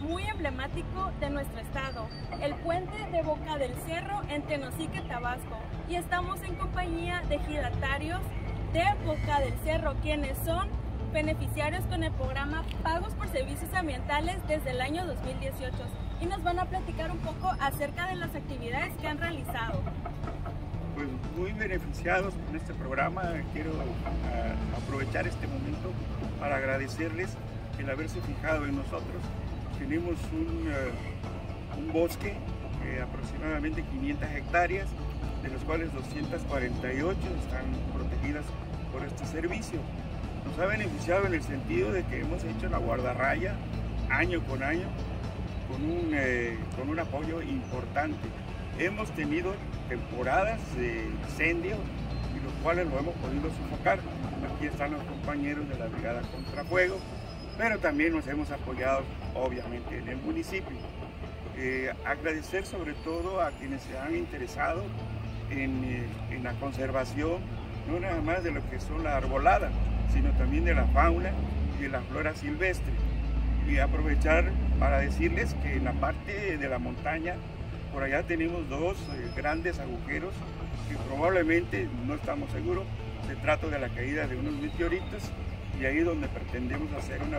muy emblemático de nuestro estado, el puente de Boca del Cerro en Tenosique, Tabasco. Y estamos en compañía de giratarios de Boca del Cerro, quienes son beneficiarios con el programa Pagos por Servicios Ambientales desde el año 2018 y nos van a platicar un poco acerca de las actividades que han realizado. Pues muy beneficiados con este programa, quiero uh, aprovechar este momento para agradecerles el haberse fijado en nosotros. Tenemos un, un bosque de aproximadamente 500 hectáreas, de los cuales 248 están protegidas por este servicio. Nos ha beneficiado en el sentido de que hemos hecho la guardarraya año con año con un, eh, con un apoyo importante. Hemos tenido temporadas de incendio y los cuales lo hemos podido sofocar. Aquí están los compañeros de la Brigada Contrafuego, pero también nos hemos apoyado obviamente en el municipio. Eh, agradecer sobre todo a quienes se han interesado en, eh, en, la conservación, no nada más de lo que son la arbolada, sino también de la fauna y de la flora silvestre. Y aprovechar para decirles que en la parte de la montaña, por allá tenemos dos eh, grandes agujeros que probablemente, no estamos seguros, se trata de la caída de unos meteoritos y ahí es donde pretendemos hacer una,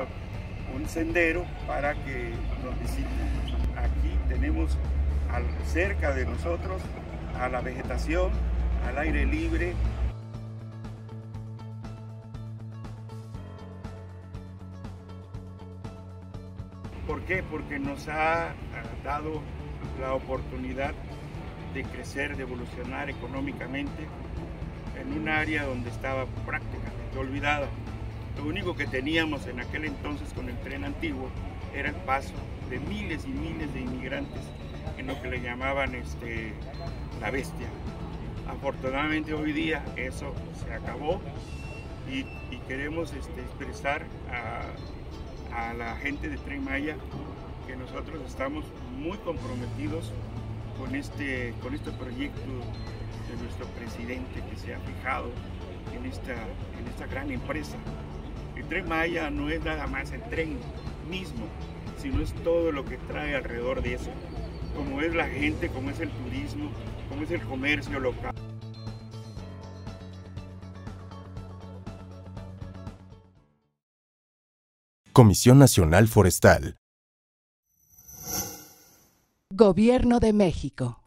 un sendero para que nos visiten. Aquí tenemos al, cerca de nosotros a la vegetación, al aire libre, ¿Por qué? Porque nos ha dado la oportunidad de crecer, de evolucionar económicamente en un área donde estaba prácticamente olvidada. Lo único que teníamos en aquel entonces con el tren antiguo era el paso de miles y miles de inmigrantes en lo que le llamaban este, la bestia. Afortunadamente hoy día eso se acabó y, queremos este, expresar a a la gente de Tren Maya que nosotros estamos muy comprometidos con este, con este proyecto de nuestro presidente que se ha fijado en esta, en esta gran empresa. El Tren Maya no es nada más el tren mismo, sino es todo lo que trae alrededor de eso, como es la gente, como es el turismo, como es el comercio local. Comisión Nacional Forestal. Gobierno de México.